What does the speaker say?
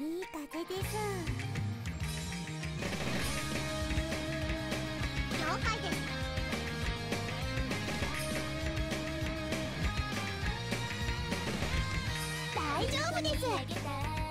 いい風です。了解です。大丈夫です。